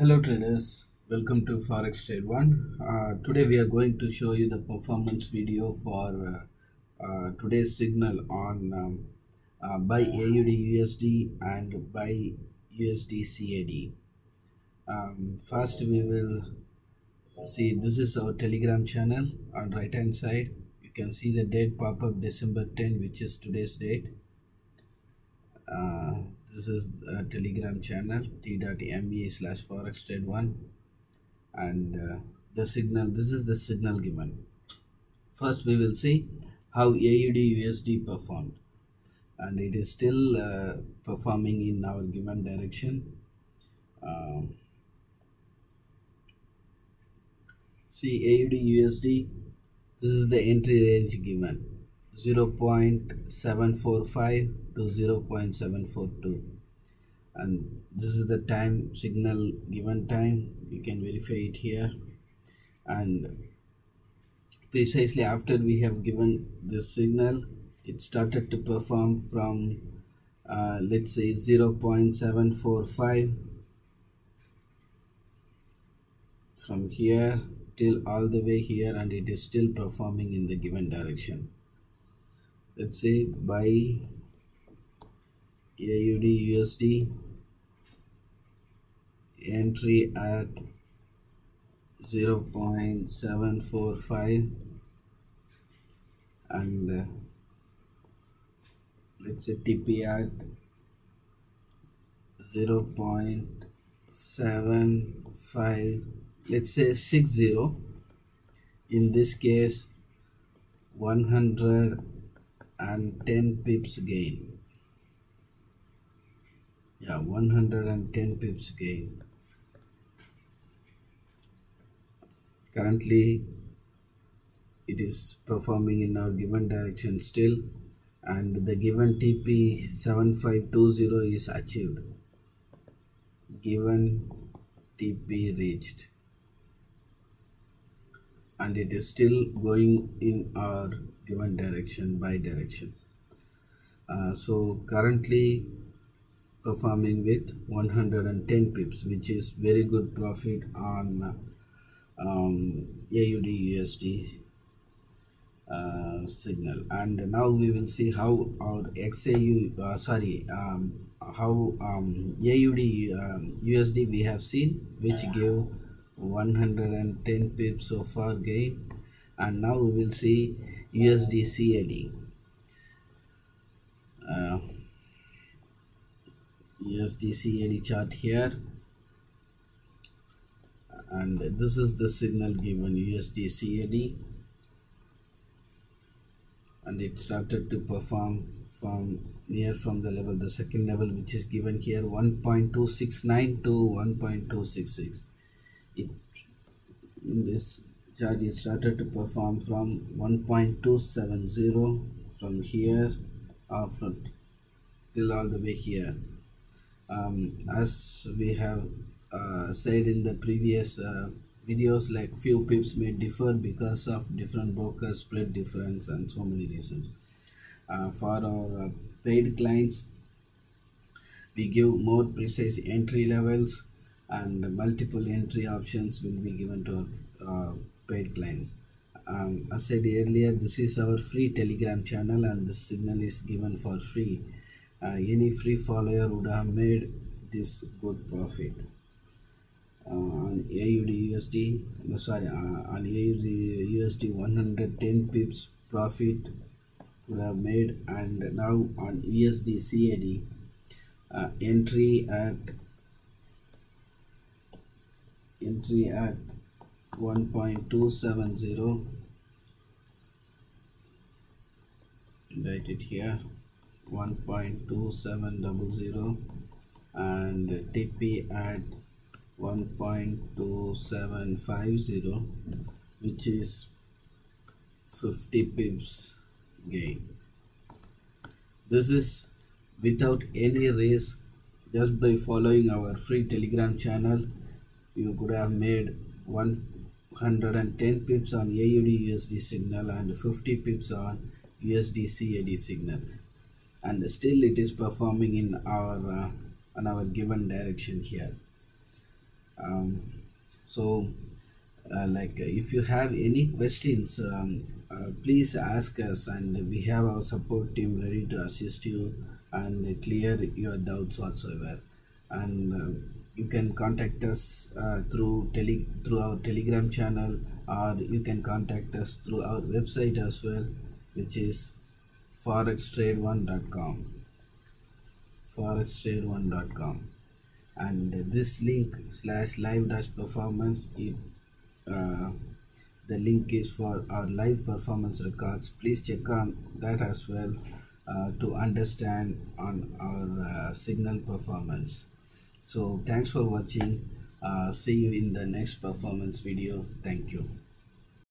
Hello traders, welcome to Forex Trade One. Uh, today we are going to show you the performance video for uh, uh, today's signal on um, uh, buy AUD USD and buy USD CAD. Um, first we will see this is our telegram channel on right hand side. You can see the date pop up December 10 which is today's date. Uh, this is a telegram channel t.me slash forex trade one. And uh, the signal this is the signal given. First we will see how aud usd performed. And it is still uh, performing in our given direction. Um, see aud usd this is the entry range given 0.745 to 0.742 and this is the time signal given time. You can verify it here. And precisely after we have given this signal it started to perform from uh, let's say 0.745 from here till all the way here and it is still performing in the given direction let's say buy AUD USD entry at 0.745 and uh, let's say TP at 0.75 let's say 60 in this case 100 and 10 pips gain. Yeah 110 pips gain. Currently it is performing in our given direction still and the given TP 7520 is achieved. Given TP reached. And it is still going in our given direction buy direction. Uh, so currently performing with 110 pips which is very good profit on um, AUD USD uh, signal. And now we will see how our XAU uh, sorry um, how um, AUD um, USD we have seen which gave 110 pips so far gain and now we will see USD CAD uh, USD CAD chart here. And this is the signal given USD CAD and it started to perform from near from the level the second level which is given here 1.269 to 1.266 it in this chart it started to perform from 1.270 from here uh, from till all the way here. Um, as we have uh, said in the previous uh, videos like few pips may differ because of different brokers split difference and so many reasons. Uh, for our uh, paid clients we give more precise entry levels and multiple entry options will be given to our uh, paid um, as said earlier this is our free telegram channel and the signal is given for free. Uh, any free follower would have made this good profit. Uh, on AUD USD no, sorry uh, on AUD USD 110 pips profit would have made. And now on USD CAD uh, entry at entry at 1.270 write it here. 1.2700 and TP at 1.2750 which is 50 pips gain. This is without any risk. Just by following our free telegram channel you could have made 110 pips on AUD USD signal and 50 pips on USD CAD signal. And still it is performing in our uh, on our given direction here. Um, so uh, like uh, if you have any questions um, uh, please ask us and we have our support team ready to assist you and clear your doubts whatsoever. And uh, you can contact us uh, through tele through our telegram channel or you can contact us through our website as well which is forextrade1.com forextrade1.com and this link slash live dash performance it uh, the link is for our live performance records. Please check on that as well uh, to understand on our uh, signal performance so thanks for watching. Uh, see you in the next performance video. Thank you